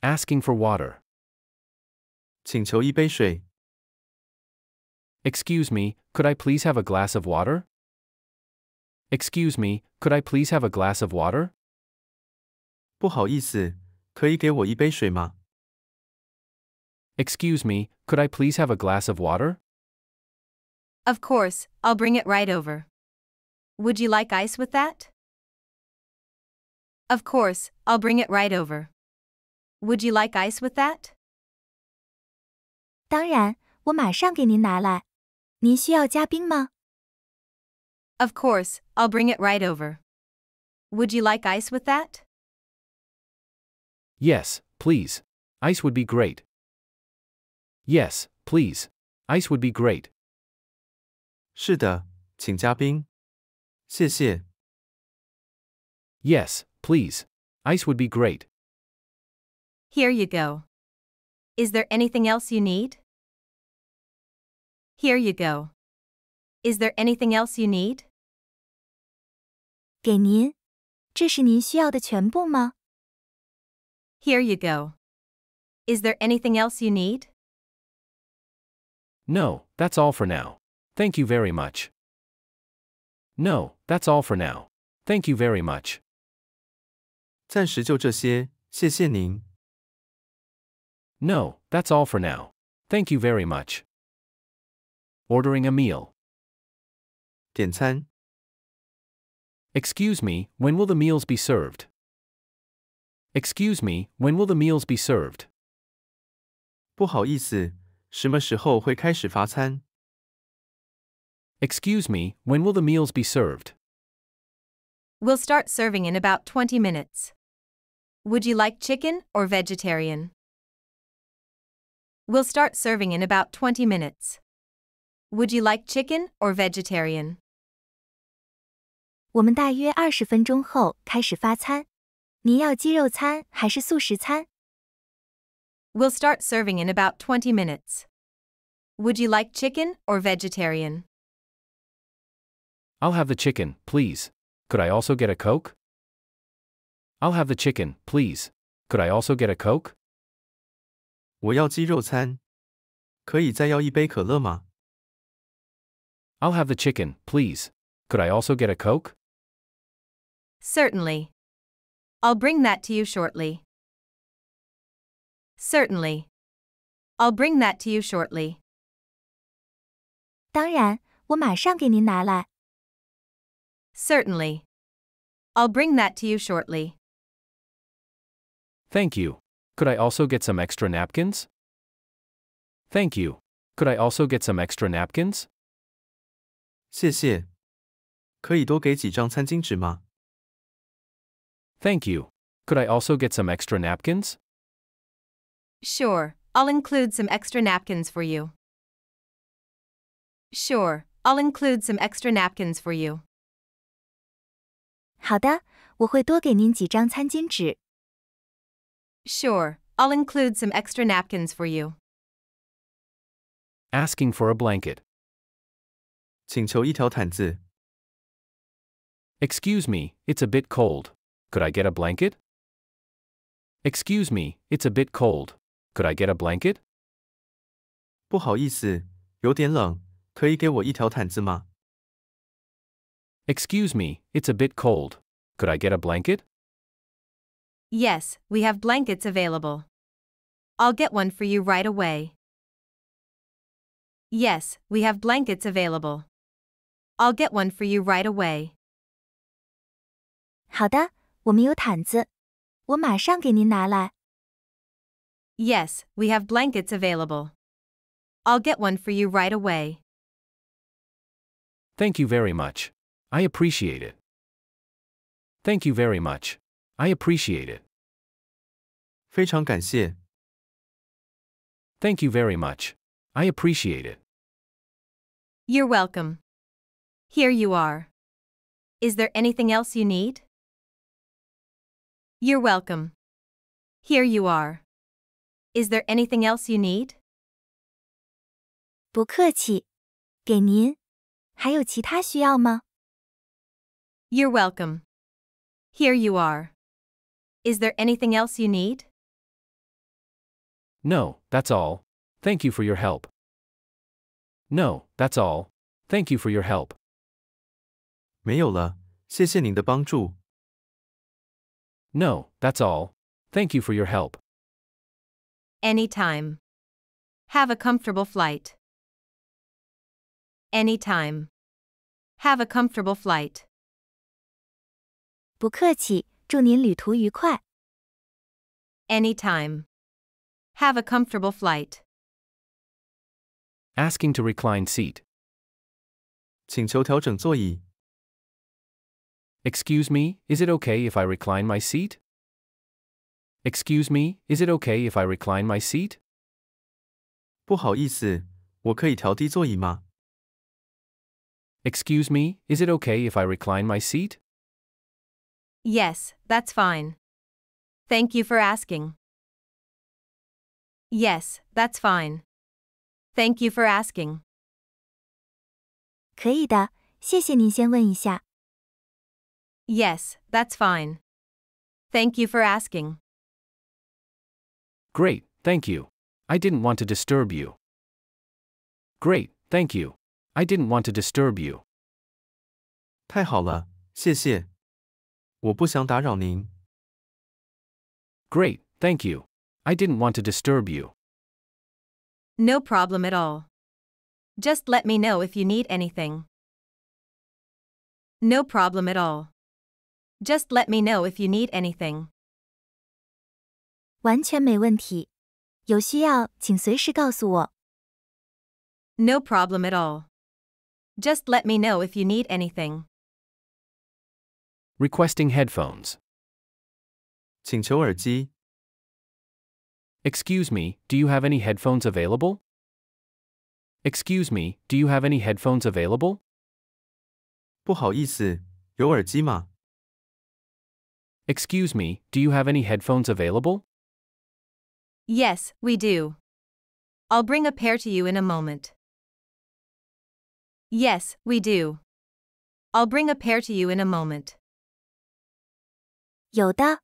Asking for water. 请求一杯水。 Excuse me, could I please have a glass of water? Excuse me, could I please have a glass of water? 不好意思，可以给我一杯水吗？ Excuse me, could I please have a glass of water? Of course, I'll bring it right over. Would you like ice with that? Of course, I'll bring it right over. Would you like ice with that? 当然，我马上给您拿来。您需要加冰吗？ Of course, I'll bring it right over. Would you like ice with that? Yes, please. Ice would be great. Yes, please. Ice would be great. 是的，请加冰。谢谢。 Yes, please. Ice would be great. Here you go. Is there anything else you need? Here you go. Is there anything else you need? 给您。这是您需要的全部吗？ Here you go. Is there anything else you need? No, that's all for now. Thank you very much. No, that's all for now. Thank you very much. 暂时就这些，谢谢您。 No, that's all for now. Thank you very much. Ordering a meal. 点餐， Excuse me, when will the meals be served? Excuse me, when will the meals be served? 不好意思，什么时候会开始发餐？ Excuse me, when will the meals be served? We'll start serving in about 20 minutes. Would you like chicken or vegetarian? We'll start serving in about 20 minutes. Would you like chicken or vegetarian? 我们大约二十分钟后开始发餐。您要鸡肉餐还是素食餐？ We'll start serving in about 20 minutes. Would you like chicken or vegetarian? I'll have the chicken, please. Could I also get a Coke? I'll have the chicken, please. Could I also get a Coke? 我要鸡肉餐，可以再要一杯可乐吗？ I'll have the chicken, please. Could I also get a Coke? Certainly. I'll bring that to you shortly. Certainly. I'll bring that to you shortly. 当然，我马上给您拿来。 Certainly. I'll bring that to you shortly. Thank you. Could I also get some extra napkins? Thank you. Could I also get some extra napkins? 谢谢。可以多给几张餐巾纸吗？ Thank you. Could I also get some extra napkins? Sure, I'll include some extra napkins for you. Sure, I'll include some extra napkins for you. 好的，我会多给您几张餐巾纸。 Sure, I'll include some extra napkins for you. Asking for a blanket. 请求一条毯子。 Excuse me, it's a bit cold. Could I get a blanket? Excuse me, it's a bit cold. Could I get a blanket? 不好意思，有点冷，可以给我一条毯子吗？ Excuse me, it's a bit cold. Could I get a blanket? Yes, we have blankets available. I'll get one for you right away. Yes, we have blankets available. I'll get one for you right away. 好的，我们有毯子，我马上给您拿来。 Yes, we have blankets available. I'll get one for you right away. Thank you very much. I appreciate it. Thank you very much. I appreciate it. 非常感谢。 Thank you very much. I appreciate it. You're welcome. Here you are. Is there anything else you need? You're welcome. Here you are. Is there anything else you need? 不客气，给您。还有其他需要吗？ You're welcome. Here you are. Is there anything else you need? No, that's all. Thank you for your help. No, that's all. Thank you for your help. 没有了，谢谢您的帮助。 No, that's all. Thank you for your help. Anytime. Have a comfortable flight. Anytime. Have a comfortable flight. 不客气， 祝您旅途愉快。 Anytime. Have a comfortable flight. Asking to recline seat. 请求调整座椅。 Excuse me, is it okay if I recline my seat? Excuse me, is it okay if I recline my seat? 不好意思，我可以调低座椅吗？ Excuse me, is it okay if I recline my seat? Yes, that's fine. Thank you for asking. Yes, that's fine. Thank you for asking. 可以的，谢谢您先问一下。 Yes, that's fine. Thank you for asking. Great, thank you. I didn't want to disturb you. Great, thank you. I didn't want to disturb you. 太好了，谢谢。 我不想打扰您。 Great, thank you. I didn't want to disturb you. No problem at all. Just let me know if you need anything. No problem at all. Just let me know if you need anything. 完全没问题。有需要请随时告诉我。 No problem at all. Just let me know if you need anything. Requesting headphones. 请求耳机。 Excuse me, do you have any headphones available? Excuse me, do you have any headphones available? 不好意思，有耳机吗？ Excuse me, do you have any headphones available? Yes, we do. I'll bring a pair to you in a moment. Yes, we do. I'll bring a pair to you in a moment. 有的，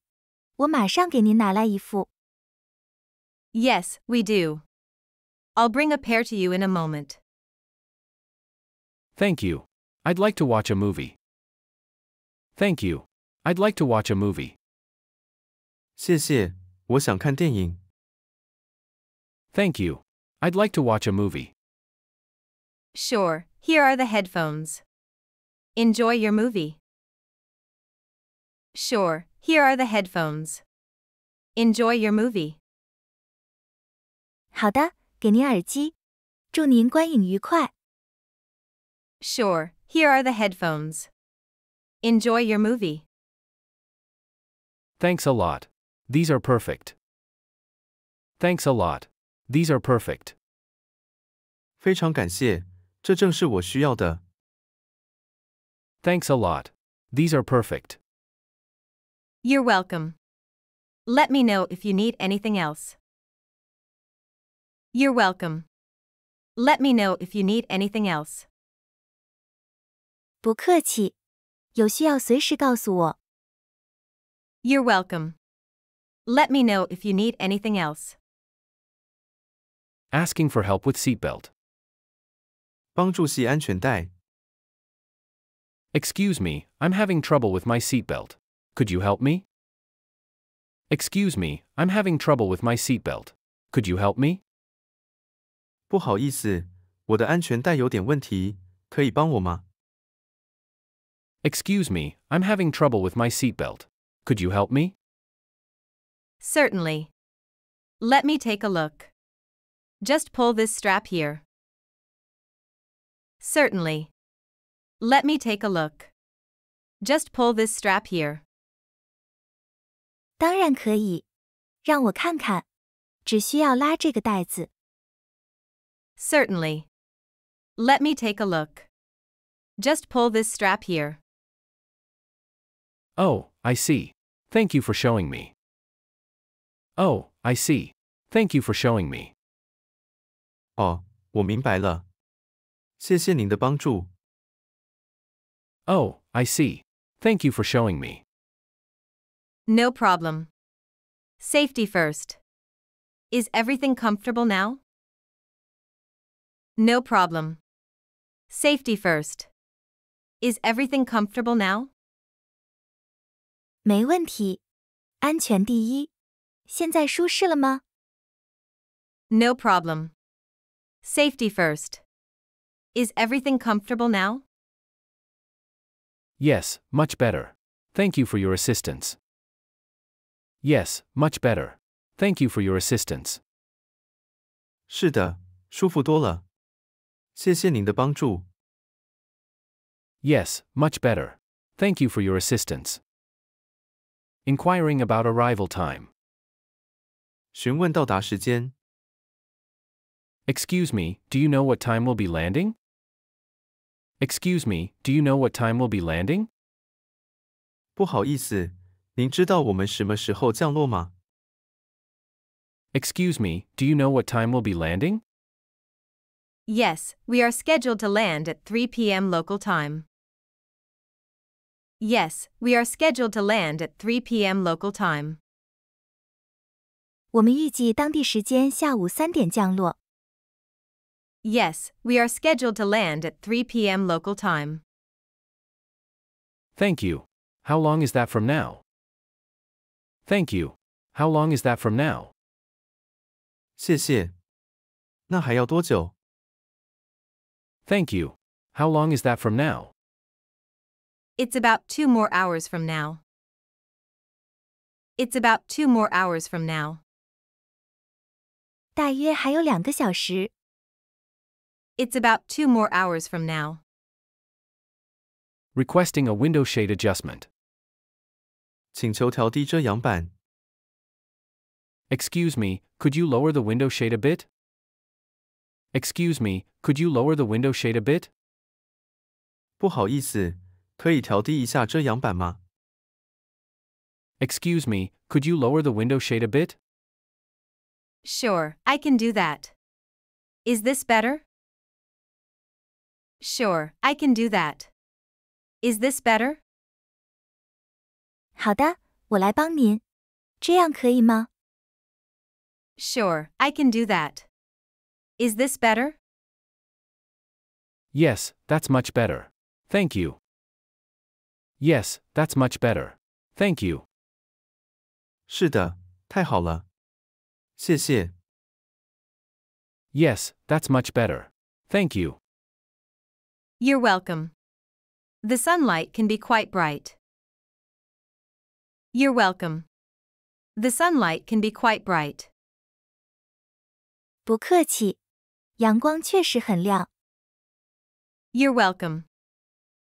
我马上给您拿来一副。 Yes, we do. I'll bring a pair to you in a moment. Thank you. I'd like to watch a movie. Thank you. I'd like to watch a movie. 谢谢，我想看电影。 Thank you. I'd like to watch a movie. Sure, here are the headphones. Enjoy your movie. Sure, here are the headphones. Enjoy your movie. 好的，给您耳机。祝您观影愉快。 Sure, here are the headphones. Enjoy your movie. Thanks a lot. These are perfect. Thanks a lot. These are perfect. 非常感谢，这正是我需要的。 Thanks a lot. These are perfect. You're welcome. Let me know if you need anything else. You're welcome. Let me know if you need anything else. 不客气，有需要随时告诉我。 You're welcome. Let me know if you need anything else. Asking for help with seatbelt. 帮助系安全带。 Excuse me, I'm having trouble with my seatbelt. Could you help me? Excuse me, I'm having trouble with my seatbelt. Could you help me? 不好意思，我的安全带有点问题，可以帮我吗？ Excuse me, I'm having trouble with my seatbelt. Could you help me? Certainly. Let me take a look. Just pull this strap here. Certainly. Let me take a look. Just pull this strap here. 当然可以，让我看看，只需要拉这个带子。 Certainly. Let me take a look. Just pull this strap here. Oh, I see. Thank you for showing me. Oh, I see. Thank you for showing me. 哦，我明白了。谢谢您的帮助。 Oh, I see. Thank you for showing me. No problem. Safety first. Is everything comfortable now? No problem. Safety first. Is everything comfortable now? 没问题，安全第一。现在舒适了吗？ No problem. Safety first. Is everything comfortable now? Yes, much better. Thank you for your assistance. Yes, much better. Thank you for your assistance. 是的，舒服多了。谢谢您的帮助。 Yes, much better. Thank you for your assistance. Inquiring about arrival time. 询问到达时间。 Excuse me, do you know what time we'll be landing? Excuse me, do you know what time we'll be landing? 不好意思， 您知道我们什么时候降落吗？ Excuse me, do you know what time we'll be landing? Yes, we are scheduled to land at 3 p.m. local time. Yes, we are scheduled to land at 3 p.m. local time. 我们预计当地时间下午三点降落。 Yes, we are scheduled to land at 3 p.m. local time. Thank you. How long is that from now? Thank you. How long is that from now? 谢谢。那还要多久？ Thank you. How long is that from now? It's about two more hours from now. It's about two more hours from now. 大约还有两个小时。 It's about two more hours from now. Requesting a window shade adjustment. 请求调低遮阳板。 Excuse me, could you lower the window shade a bit? Excuse me, could you lower the window shade a bit? 不好意思，可以调低一下遮阳板吗？ Excuse me, could you lower the window shade a bit? Sure, I can do that. Is this better? Sure, I can do that. Is this better? 好的，我来帮您。这样可以吗？ Sure, I can do that. Is this better? Yes, that's much better. Thank you. Yes, that's much better. Thank you. 是的，太好了。谢谢。 Yes, that's much better. Thank you. You're welcome. The sunlight can be quite bright. You're welcome. The sunlight can be quite bright. 不客气，阳光确实很亮。 You're welcome.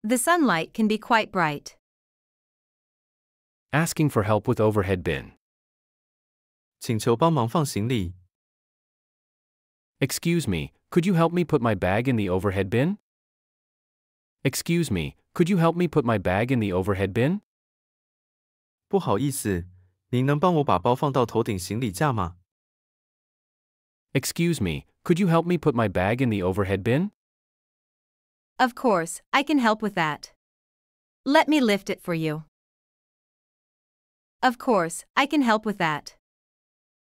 The sunlight can be quite bright. Asking for help with overhead bin. 请求帮忙放行李。 Excuse me, could you help me put my bag in the overhead bin? Excuse me, could you help me put my bag in the overhead bin? 不好意思，您能帮我把包放到头顶行李架吗？ Excuse me, could you help me put my bag in the overhead bin? Of course, I can help with that. Let me lift it for you. Of course, I can help with that.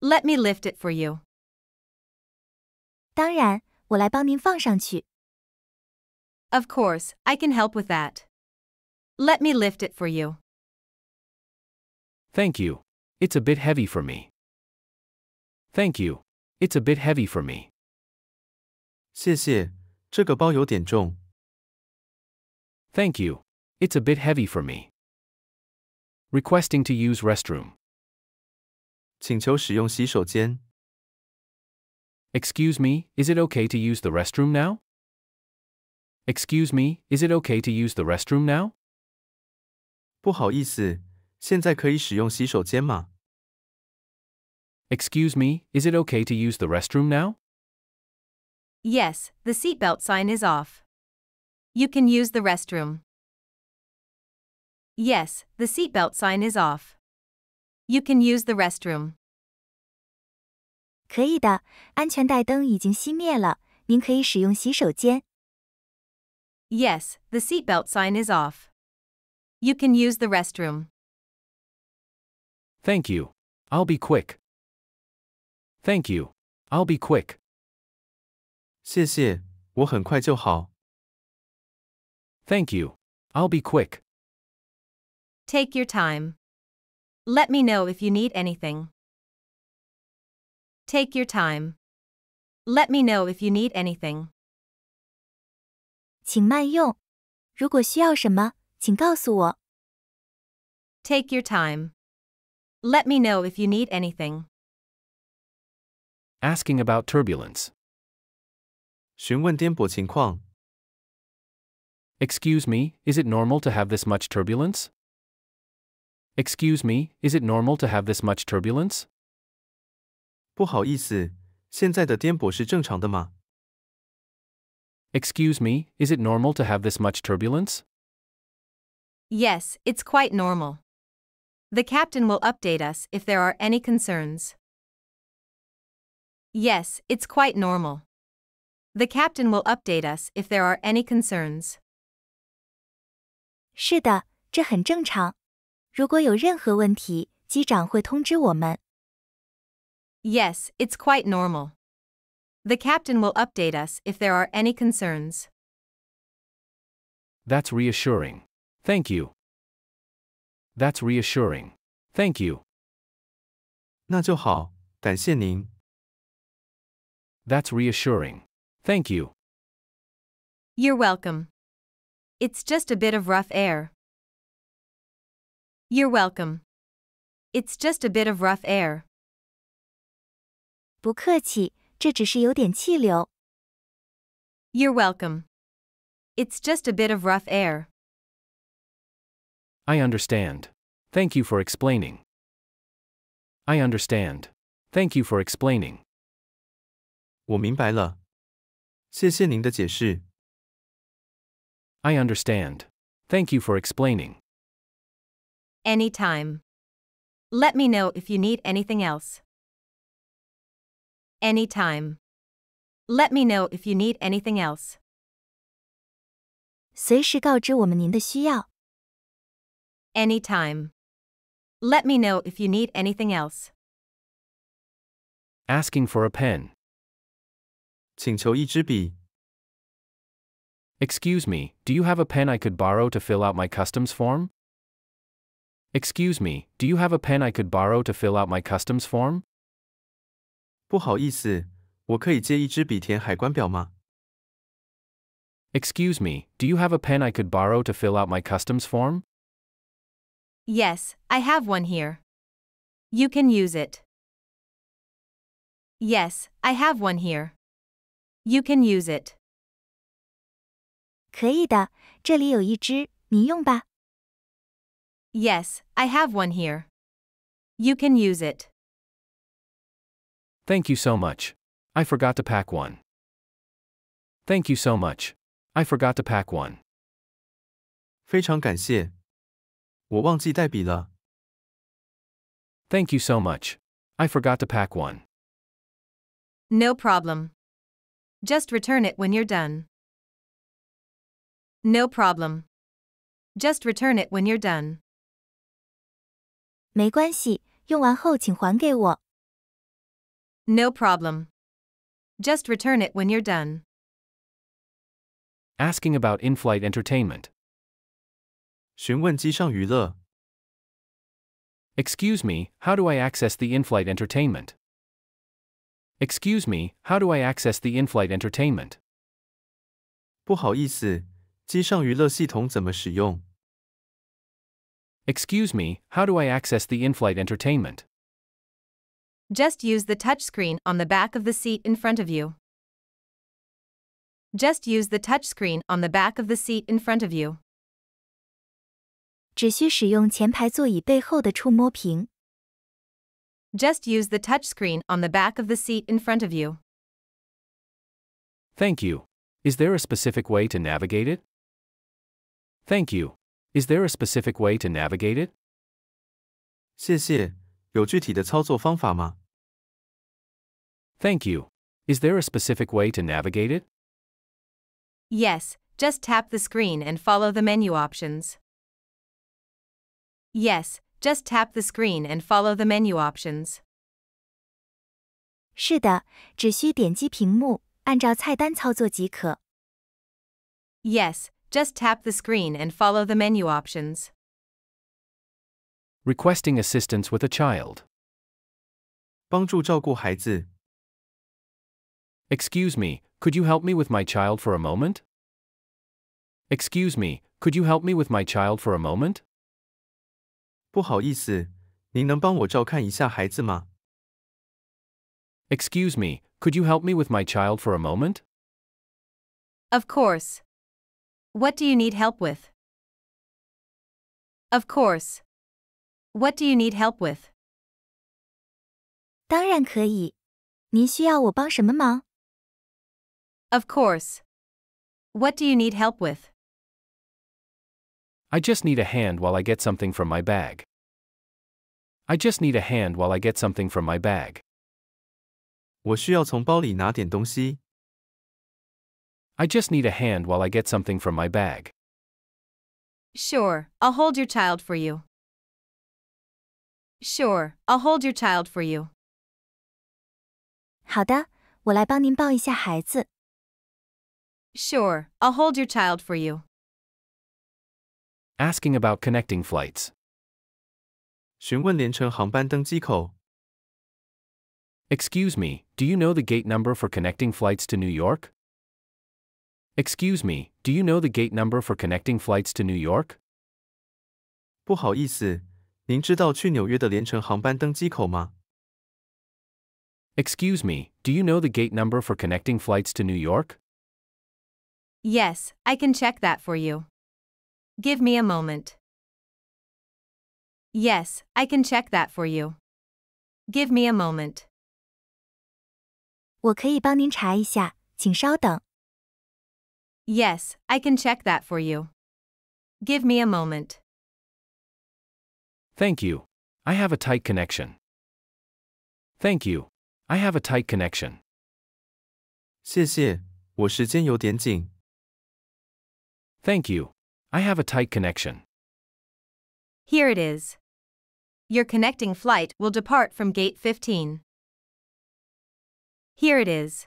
Let me lift it for you. 当然，我来帮您放上去。 Of course, I can help with that. Let me lift it for you. Thank you. It's a bit heavy for me. Thank you. It's a bit heavy for me. 谢谢，这个包有点重。 Thank you. It's a bit heavy for me. Requesting to use restroom. 请求使用洗手间。 Excuse me, is it okay to use the restroom now? Excuse me, is it okay to use the restroom now? 不好意思， 现在可以使用洗手间吗？ Excuse me, is it okay to use the restroom now? Yes, the seatbelt sign is off. You can use the restroom. Yes, the seatbelt sign is off. You can use the restroom. 可以的，安全带灯已经熄灭了，您可以使用洗手间。 Yes, the seatbelt sign is off. You can use the restroom. Thank you. I'll be quick. Thank you. I'll be quick. 谢谢，我很快就好。 Thank you. I'll be quick. Take your time. Let me know if you need anything. Take your time. Let me know if you need anything. 请慢用。如果需要什么，请告诉我。 Take your time. Let me know if you need anything. Asking about turbulence. 询问颠簸情况。 Excuse me, is it normal to have this much turbulence? Excuse me, is it normal to have this much turbulence? 不好意思，现在的颠簸是正常的吗？ Excuse me, is it normal to have this much turbulence? Yes, it's quite normal. The captain will update us if there are any concerns. Yes, it's quite normal. The captain will update us if there are any concerns. 是的，这很正常。如果有任何问题，机长会通知我们。 Yes, it's quite normal. The captain will update us if there are any concerns. That's reassuring. Thank you. That's reassuring. Thank you. 那就好，感谢您。 That's reassuring. Thank you. You're welcome. It's just a bit of rough air. You're welcome. It's just a bit of rough air. 不客气，这只是有点气流。 You're welcome. It's just a bit of rough air. I understand. Thank you for explaining. I understand. Thank you for explaining. 我明白了，谢谢您的解释。 I understand. Thank you for explaining. Anytime. Let me know if you need anything else. Anytime. Let me know if you need anything else. 随时告知我们您的需要。 Anytime. Let me know if you need anything else. Asking for a pen. 请求一支笔。 Excuse me, do you have a pen I could borrow to fill out my customs form? Excuse me, do you have a pen I could borrow to fill out my customs form? 不好意思，我可以借一支笔填海关表吗？ Excuse me, do you have a pen I could borrow to fill out my customs form? Yes, I have one here. You can use it. Yes, I have one here. You can use it. 可以的，这里有一支，你用吧。 Yes, I have one here. You can use it. Thank you so much. I forgot to pack one. Thank you so much. I forgot to pack one. 非常感谢， 我忘记带笔了。 Thank you so much. I forgot to pack one. No problem. Just return it when you're done. No problem. Just return it when you're done. 没关系，用完后请还给我。 No problem. Just return it when you're done. Asking about in flight entertainment. 询问机上娱乐。 Excuse me, how do I access the in flight entertainment? Excuse me, how do I access the in flight entertainment? 不好意思，机上娱乐系统怎么使用？ Excuse me, how do I access the in flight entertainment? Just use the touchscreen on the back of the seat in front of you. Just use the touchscreen on the back of the seat in front of you. 只需使用前排座椅背后的触摸屏。 Just use the touchscreen on the back of the seat in front of you. Thank you. Is there a specific way to navigate it? Thank you. Is there a specific way to navigate it? 谢谢，有具体的操作方法吗？ Thank you. Is there a specific way to navigate it? Yes, just tap the screen and follow the menu options. Yes, just tap the screen and follow the menu options. 是的，只需点击屏幕，按照菜单操作即可。 Yes, just tap the screen and follow the menu options. Requesting assistance with a child. 帮助照顾孩子。 Excuse me, could you help me with my child for a moment? Excuse me, could you help me with my child for a moment? 不好意思，您能帮我照看一下孩子吗？ Excuse me, could you help me with my child for a moment? Of course. What do you need help with? Of course. What do you need help with? 当然可以。您需要我帮什么忙？ Of course. What do you need help with? I just need a hand while I get something from my bag. I just need a hand while I get something from my bag. 我需要从包里拿点东西。 I just need a hand while I get something from my bag. Sure, I'll hold your child for you. Sure, I'll hold your child for you. 好的，我来帮您抱一下孩子。 Sure, I'll hold your child for you. Asking about connecting flights. 询问联程航班登机口。 Excuse me, do you know the gate number for connecting flights to New York? Excuse me, do you know the gate number for connecting flights to New York? 不好意思，您知道去纽约的联程航班登机口吗？ Excuse me, do you know the gate number for connecting flights to New York? Yes, I can check that for you. Give me a moment. Yes, I can check that for you. Give me a moment. 我可以帮您查一下，请稍等。 Yes, I can check that for you. Give me a moment. Thank you. I have a tight connection. Thank you. I have a tight connection. 谢谢，我时间有点紧。 Thank you. I have a tight connection. Here it is. Your connecting flight will depart from gate 15. Here it is.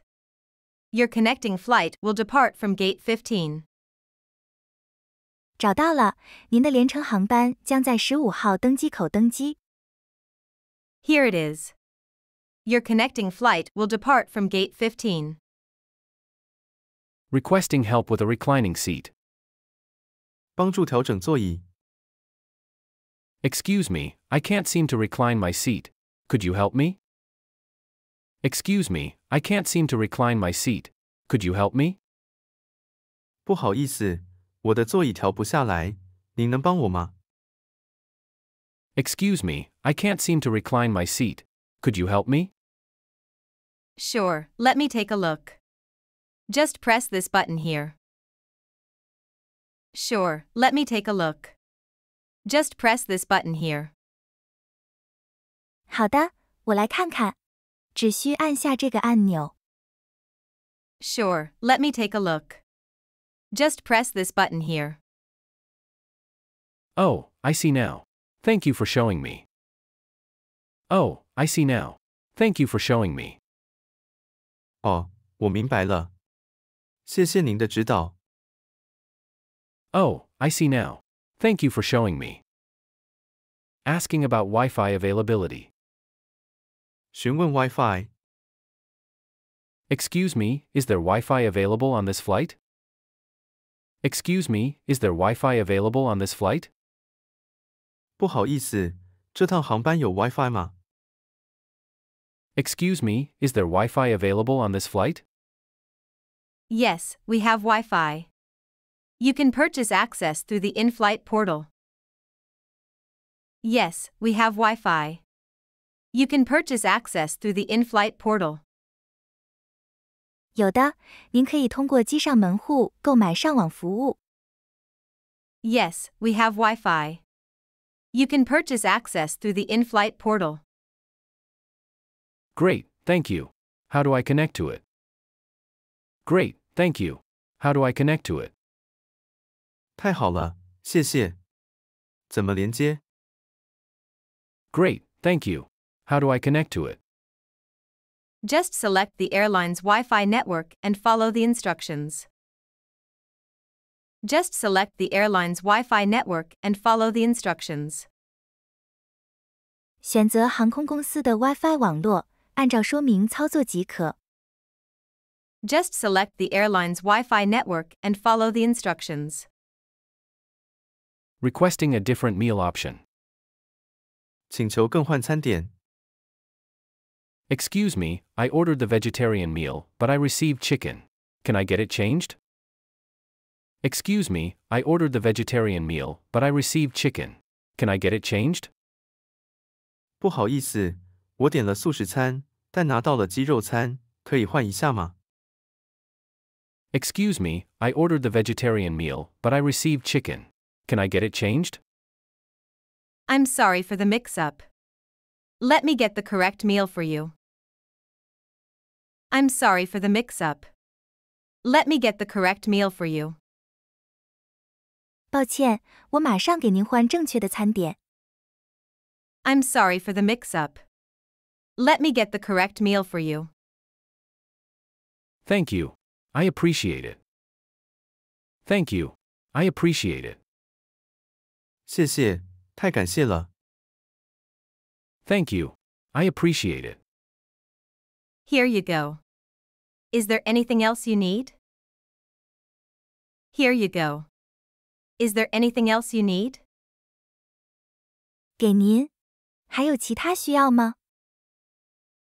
Your connecting flight will depart from gate 15. 找到了，您的联程航班将在十五号登机口登机。 Here it is. Your connecting flight will depart from gate 15. Requesting help with a reclining seat. 帮助调整座椅。 Excuse me, I can't seem to recline my seat. Could you help me? Excuse me, I can't seem to recline my seat. Could you help me? 不好意思，我的座椅调不下来，您能帮我吗？ Excuse me, I can't seem to recline my seat. Could you help me? Sure, let me take a look. Just press this button here. Sure, let me take a look. Just press this button here. 好的，我来看看。只需按下这个按钮。 Sure, let me take a look. Just press this button here. Oh, I see now. Thank you for showing me. Oh, I see now. Thank you for showing me. 哦，我明白了。谢谢您的指导。 Oh, I see now. Thank you for showing me. Asking about Wi Fi availability. 询问 WiFi。 Excuse me, is there Wi Fi available on this flight? Excuse me, is there Wi Fi available on this flight? 不好意思，这趟航班有 WiFi 吗？ Excuse me, is there Wi Fi available on this flight? Yes, we have Wi Fi. You can purchase access through the in flight portal. Yes, we have Wi Fi. You can purchase access through the in flight portal. 有的，您可以通过机上门户购买上网服务。 Yes, we have Wi Fi. You can purchase access through the in flight portal. Great, thank you. How do I connect to it? Great, thank you. How do I connect to it? 太好了，谢谢。怎么连接？ Great, thank you. How do I connect to it? Just select the airline's Wi Fi network and follow the instructions. Just select the airline's Wi Fi network and follow the instructions. 选择航空公司的 WiFi 网络，按照说明操作即可。 Just select the airline's Wi Fi network and follow the instructions. Requesting a different meal option. 请求更换餐点。 Excuse me, I ordered the vegetarian meal, but I received chicken. Can I get it changed? Excuse me, I ordered the vegetarian meal, but I received chicken. Can I get it changed? 不好意思，我点了素食餐，但拿到了鸡肉餐，可以换一下吗？ Excuse me, I ordered the vegetarian meal, but I received chicken. Can I get it changed? I'm sorry for the mix up. Let me get the correct meal for you. I'm sorry for the mix up. Let me get the correct meal for you. 抱歉，我马上给您换正确的餐点。 I'm sorry for the mix up. Let me get the correct meal for you. Thank you. I appreciate it. Thank you. I appreciate it. 谢谢，太感谢了。 Thank you. I appreciate it. Here you go. Is there anything else you need? Here you go. Is there anything else you need? 给您。还有其他需要吗？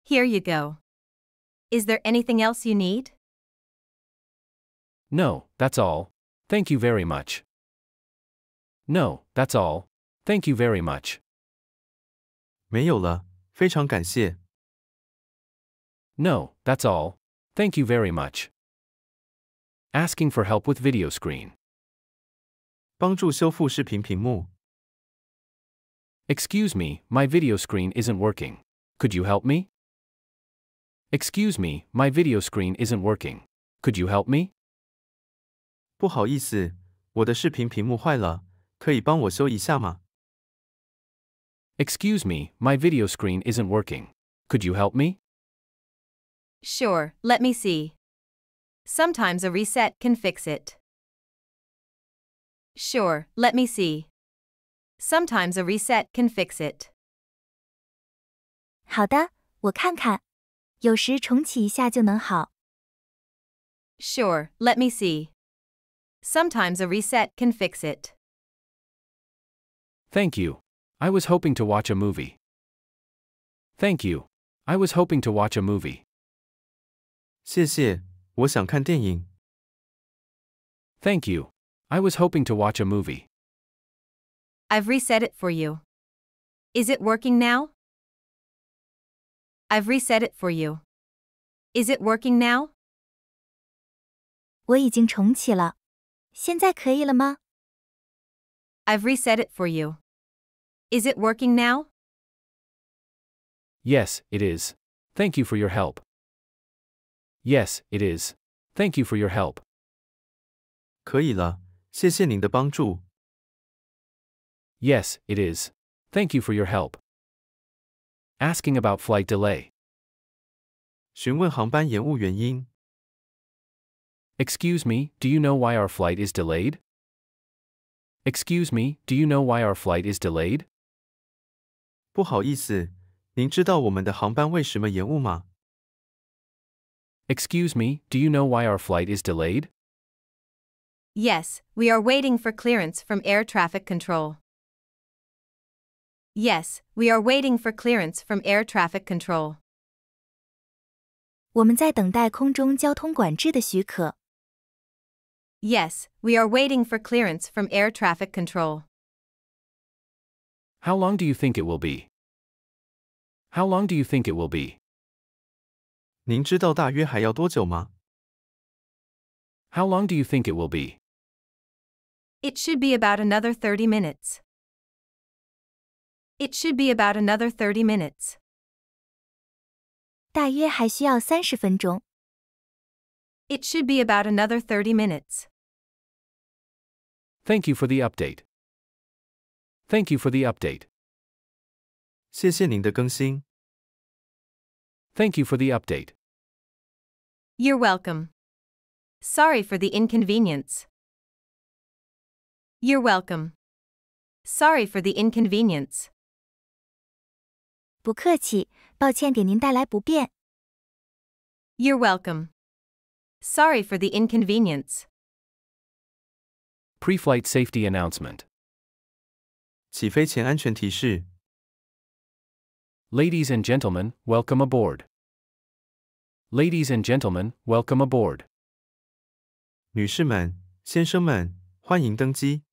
Here you go. Is there anything else you need? No, that's all. Thank you very much. No, that's all. Thank you very much. 没有了，非常感谢。 No, that's all. Thank you very much. Asking for help with video screen. 帮助修复视频屏幕。 Excuse me, my video screen isn't working. Could you help me? Excuse me, my video screen isn't working. Could you help me? 不好意思，我的视频屏幕坏了， 可以帮我修一下吗？ Excuse me, my video screen isn't working. Could you help me? Sure, let me see. Sometimes a reset can fix it. Sure, let me see. Sometimes a reset can fix it. 好的，我看看。有时重启一下就能好。 Sure, let me see. Sometimes a reset can fix it. Thank you. I was hoping to watch a movie. Thank you. I was hoping to watch a movie. 谢谢，我想看电影。 Thank you. I was hoping to watch a movie. I've reset it for you. Is it working now? I've reset it for you. Is it working now? 我已经重启了，现在可以了吗？ I've reset it for you. Is it working now? Yes, it is. Thank you for your help. Yes, it is. Thank you for your help. 可以了，谢谢您的帮助。 Yes, it is. Thank you for your help. Asking about flight delay. 询问航班延误原因。 Excuse me, do you know why our flight is delayed? Excuse me, do you know why our flight is delayed? 不好意思，您知道我们的航班为什么延误吗？ Excuse me, do you know why our flight is delayed? Yes, we are waiting for clearance from air traffic control. Yes, we are waiting for clearance from air traffic control. 我们在等待空中交通管制的许可。 Yes, we are waiting for clearance from air traffic control. How long do you think it will be? How long do you think it will be? 您知道大约还要多久吗？ How long do you think it will be? It should be about another 30 minutes. It should be about another 30 minutes. 大约还需要三十分钟。 It should be about another 30 minutes. Thank you for the update. Thank you for the update. 谢谢您的更新。 Thank you for the update. You're welcome. Sorry for the inconvenience. You're welcome. Sorry for the inconvenience. 不客气，抱歉给您带来不便。 You're welcome. Sorry for the inconvenience. Pre flight safety announcement. 起飞前安全提示。 Ladies and gentlemen, welcome aboard. Ladies and gentlemen, welcome aboard. 女士们、先生们，欢迎登机。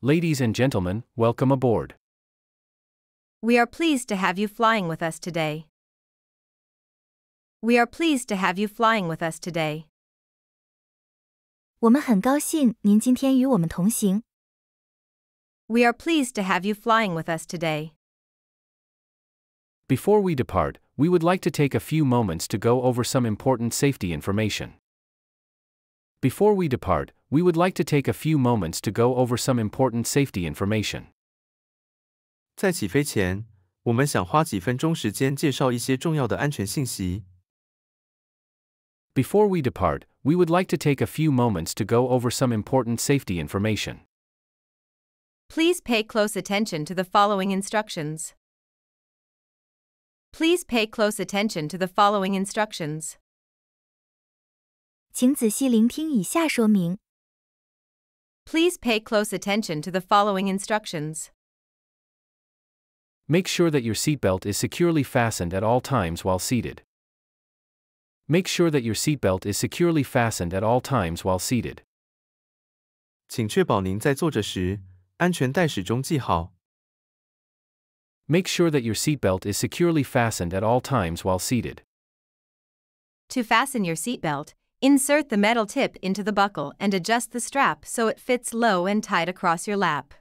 Ladies and gentlemen, welcome aboard. We are pleased to have you flying with us today. We are pleased to have you flying with us today. 我们很高兴您今天与我们同行。 We are pleased to have you flying with us today. Before we depart, we would like to take a few moments to go over some important safety information. Before we depart, we would like to take a few moments to go over some important safety information. 在起飞前，我们想花几分钟时间介绍一些重要的安全信息。 Before we depart, we would like to take a few moments to go over some important safety information. Please pay close attention to the following instructions. Please pay close attention to the following instructions. 请仔细聆听以下说明。 Please pay close attention to the following instructions. Make sure that your seatbelt is securely fastened at all times while seated. Make sure that your seatbelt is securely fastened at all times while seated. 请确保您在坐着时，安全带始终系好。 Make sure that your seatbelt is securely fastened at all times while seated. To fasten your seatbelt, insert the metal tip into the buckle and adjust the strap so it fits low and tight across your lap.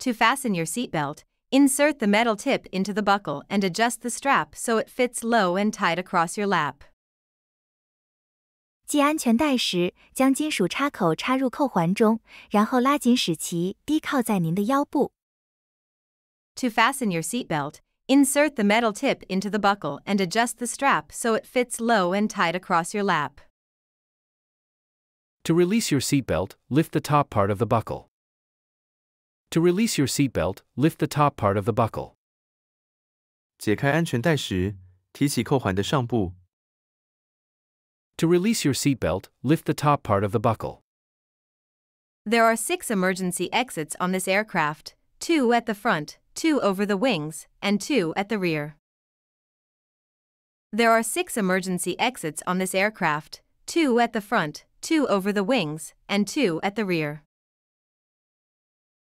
To fasten your seatbelt, insert the metal tip into the buckle and adjust the strap so it fits low and tight across your lap. 系安全带时，将金属插口插入扣环中，然后拉紧使其低靠在您的腰部。 To fasten your seatbelt, insert the metal tip into the buckle and adjust the strap so it fits low and tight across your lap. To release your seatbelt, lift the top part of the buckle. To release your seatbelt, lift the top part of the buckle. 解开安全带时，提起扣环的上部。 To release your seatbelt, lift the top part of the buckle. There are six emergency exits on this aircraft two at the front, two over the wings, and two at the rear. There are six emergency exits on this aircraft two at the front, two over the wings, and two at the rear.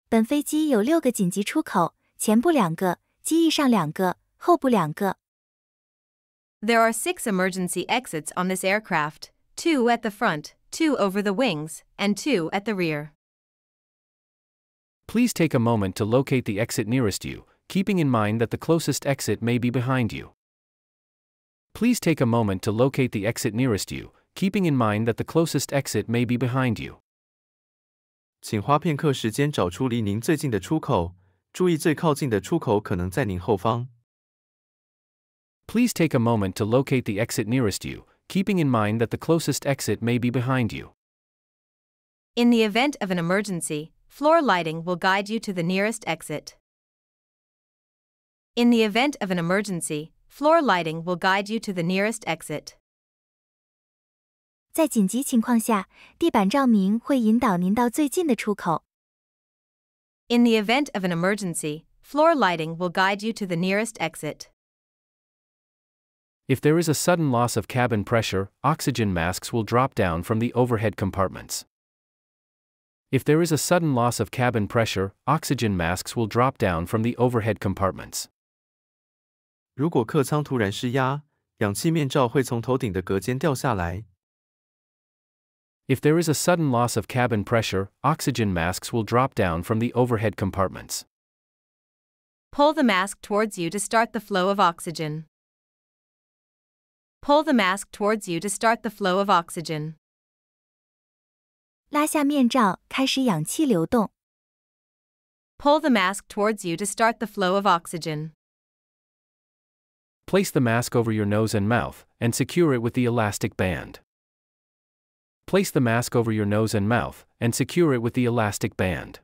本飞机有六个紧急出口，前部两个，机翼上两个，后部两个。 There are six emergency exits on this aircraft two at the front, two over the wings, and two at the rear. Please take a moment to locate the exit nearest you, keeping in mind that the closest exit may be behind you. Please take a moment to locate the exit nearest you, keeping in mind that the closest exit may be behind you. 请花片刻时间找出离您最近的出口，注意最靠近的出口可能在您后方。 Please take a moment to locate the exit nearest you, keeping in mind that the closest exit may be behind you. In the event of an emergency, floor lighting will guide you to the nearest exit. In the event of an emergency, floor lighting will guide you to the nearest exit. 在紧急情况下，地板照明会引导您到最近的出口。 In the event of an emergency, floor lighting will guide you to the nearest exit. If there is a sudden loss of cabin pressure, oxygen masks will drop down from the overhead compartments. If there is a sudden loss of cabin pressure, oxygen masks will drop down from the overhead compartments. 如果客舱突然失压，氧气面罩会从头顶的隔间掉下来。 If there is a sudden loss of cabin pressure, oxygen masks will drop down from the overhead compartments. Pull the mask towards you to start the flow of oxygen. Pull the mask towards you to start the flow of oxygen. 拉下面罩，开始氧气流动。 Pull the mask towards you to start the flow of oxygen. Place the mask over your nose and mouth, and secure it with the elastic band. Place the mask over your nose and mouth, and secure it with the elastic band.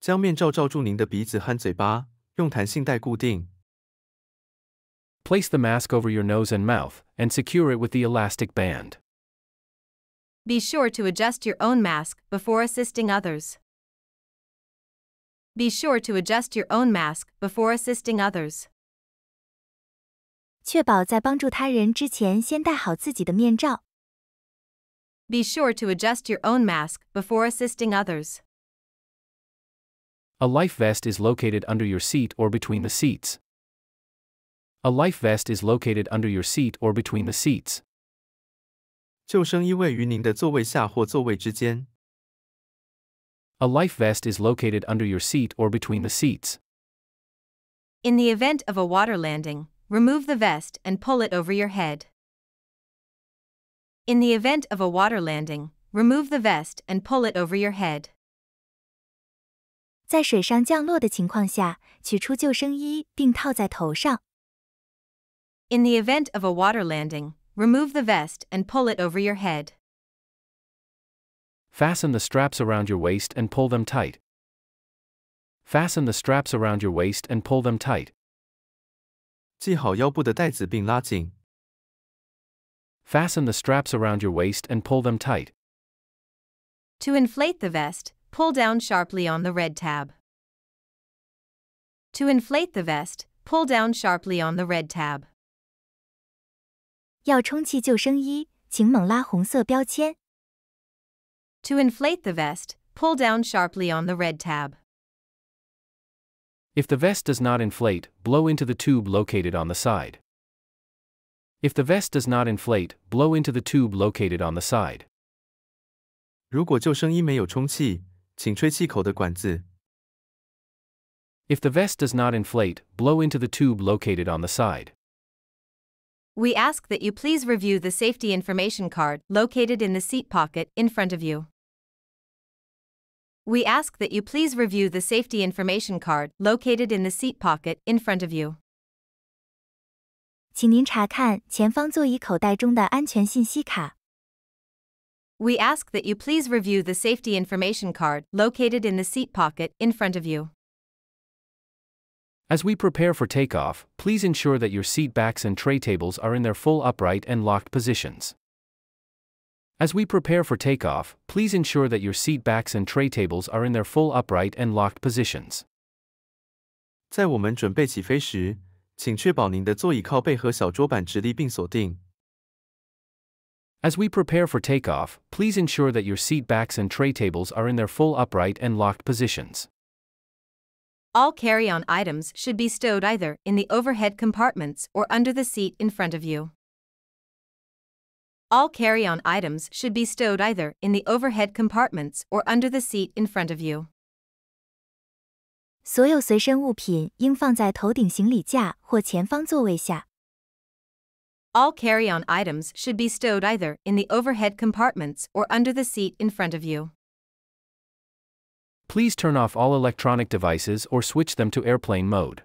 将面罩罩住您的鼻子和嘴巴，用弹性带固定。 Place the mask over your nose and mouth, and secure it with the elastic band. Be sure to adjust your own mask before assisting others. Be sure to adjust your own mask before assisting others. 确保在帮助他人之前先戴好自己的面罩。 Be sure to adjust your own mask before assisting others. A life vest is located under your seat or between the seats. A life vest is located under your seat or between the seats. 救生衣位于您的座位下或座位之间。 A life vest is located under your seat or between the seats. In the event of a water landing, remove the vest and pull it over your head. In the event of a water landing, remove the vest and pull it over your head. 在水上降落的情况下，取出救生衣并套在头上。 In the event of a water landing, remove the vest and pull it over your head. Fasten the straps around your waist and pull them tight. Fasten the straps around your waist and pull them tight. 系好腰部的带子并拉紧。 Fasten the straps around your waist and pull them tight. To inflate the vest, pull down sharply on the red tab. To inflate the vest, pull down sharply on the red tab. 要充气救生衣，请猛拉红色标签。 To inflate the vest, pull down sharply on the red tab. If the vest does not inflate, blow into the tube located on the side. If the vest does not inflate, blow into the tube located on the side. 如果救生衣没有充气，请吹气口的管子。 If the vest does not inflate, blow into the tube located on the side. We ask that you please review the safety information card located in the seat pocket in front of you. We ask that you please review the safety information card located in the seat pocket in front of you. 请您查看前方座椅口袋中的安全信息卡。 We ask that you please review the safety information card located in the seat pocket in front of you. As we prepare for takeoff, please ensure that your seat backs and tray tables are in their full upright and locked positions. As we prepare for takeoff, please ensure that your seat backs and tray tables are in their full upright and locked positions. 在我们准备起飞时， 请确保您的座椅靠背和小桌板直立并锁定。 As we prepare for takeoff, please ensure that your seat backs and tray tables are in their full upright and locked positions. All carry on items should be stowed either in the overhead compartments or under the seat in front of you. All carry on items should be stowed either in the overhead compartments or under the seat in front of you. 所有随身物品应放在头顶行李架或前方座位下。 All carry on items should be stowed either in the overhead compartments or under the seat in front of you. Please turn off all electronic devices or switch them to airplane mode.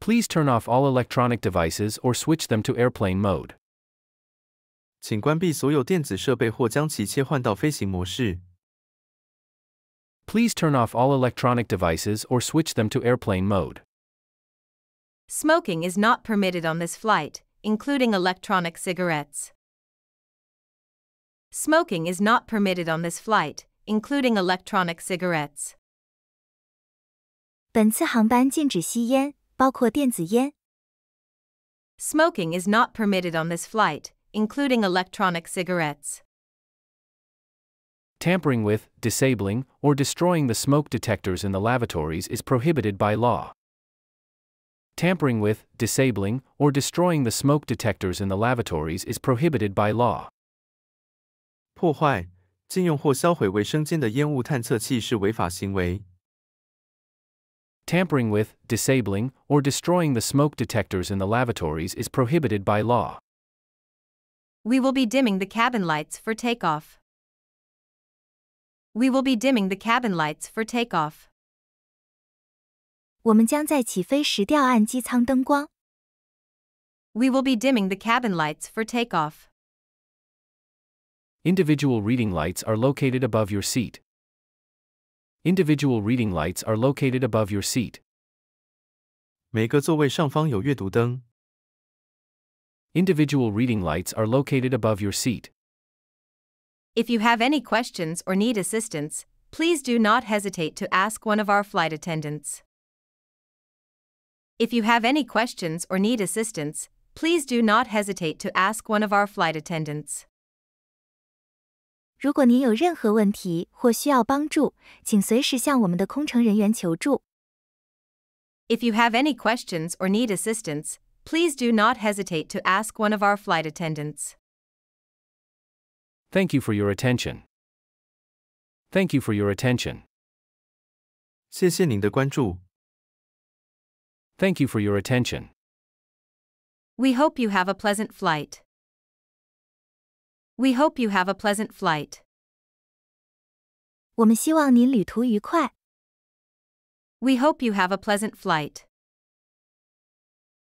Please turn off all electronic devices or switch them to airplane mode. 请关闭所有电子设备或将其切换到飞行模式。 Please turn off all electronic devices or switch them to airplane mode. Smoking is not permitted on this flight, including electronic cigarettes. Smoking is not permitted on this flight, including electronic cigarettes. 本次航班禁止吸烟，包括电子烟。 Smoking is not permitted on this flight, including electronic cigarettes. Tampering with, disabling, or destroying the smoke detectors in the lavatories is prohibited by law. Tampering with, disabling, or destroying the smoke detectors in the lavatories is prohibited by law. 破坏、禁用或销毁卫生间的烟雾探测器是违法行为。 Tampering with, disabling, or destroying the smoke detectors in the lavatories is prohibited by law. We will be dimming the cabin lights for takeoff. We will be dimming the cabin lights for takeoff. 我们将在起飞时调暗机舱灯光。 We will be dimming the cabin lights for takeoff. Individual reading lights are located above your seat. Individual reading lights are located above your seat. 每个座位上方有阅读灯。 Individual reading lights are located above your seat. If you have any questions or need assistance, please do not hesitate to ask one of our flight attendants. If you have any questions or need assistance, please do not hesitate to ask one of our flight attendants. 如果您有任何问题或需要帮助，请随时向我们的空乘人员求助。 If you have any questions or need assistance, please do not hesitate to ask one of our flight attendants. Thank you for your attention. Thank you for your attention. 谢谢您的关注。 Thank you for your attention. We hope you have a pleasant flight. We hope you have a pleasant flight. 我们希望您旅途愉快。 We hope you have a pleasant flight.